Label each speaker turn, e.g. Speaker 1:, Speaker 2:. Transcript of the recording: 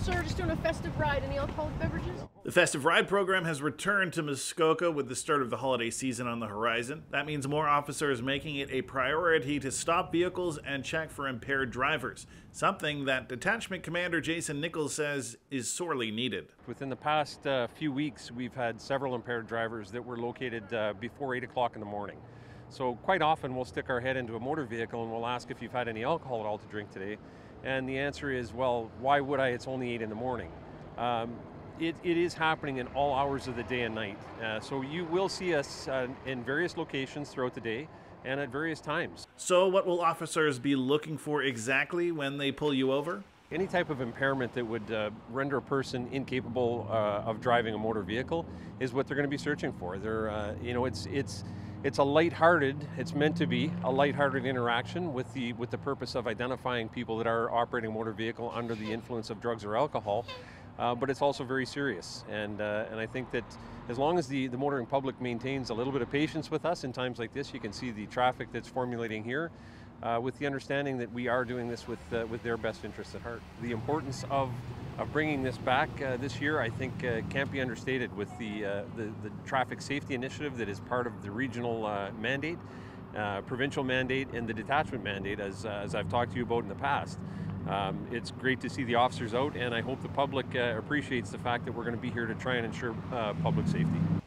Speaker 1: sir. Just doing a festive ride. Any alcoholic beverages?
Speaker 2: The Festive Ride program has returned to Muskoka with the start of the holiday season on the horizon. That means more officers making it a priority to stop vehicles and check for impaired drivers, something that Detachment Commander Jason Nichols says is sorely needed.
Speaker 3: Within the past uh, few weeks, we've had several impaired drivers that were located uh, before 8 o'clock in the morning. So quite often we'll stick our head into a motor vehicle and we'll ask if you've had any alcohol at all to drink today. And the answer is, well, why would I? It's only 8 in the morning. Um, it, it is happening in all hours of the day and night. Uh, so you will see us uh, in various locations throughout the day and at various times.
Speaker 2: So, what will officers be looking for exactly when they pull you over?
Speaker 3: Any type of impairment that would uh, render a person incapable uh, of driving a motor vehicle is what they're going to be searching for. They're, uh, you know, it's it's it's a light-hearted. It's meant to be a light-hearted interaction with the with the purpose of identifying people that are operating a motor vehicle under the influence of drugs or alcohol uh, but it's also very serious. And, uh, and I think that as long as the, the motoring public maintains a little bit of patience with us in times like this, you can see the traffic that's formulating here. Uh, with the understanding that we are doing this with, uh, with their best interests at heart. The importance of, of bringing this back uh, this year, I think, uh, can't be understated with the, the, the, traffic safety initiative that is part of the regional mandate, provincial mandate, and the detachment mandate, as, as I've talked to you about in the past. Um, it's great to see the officers out, and I hope the public uh, appreciates the fact that we're going to be here to try and ensure uh, public safety.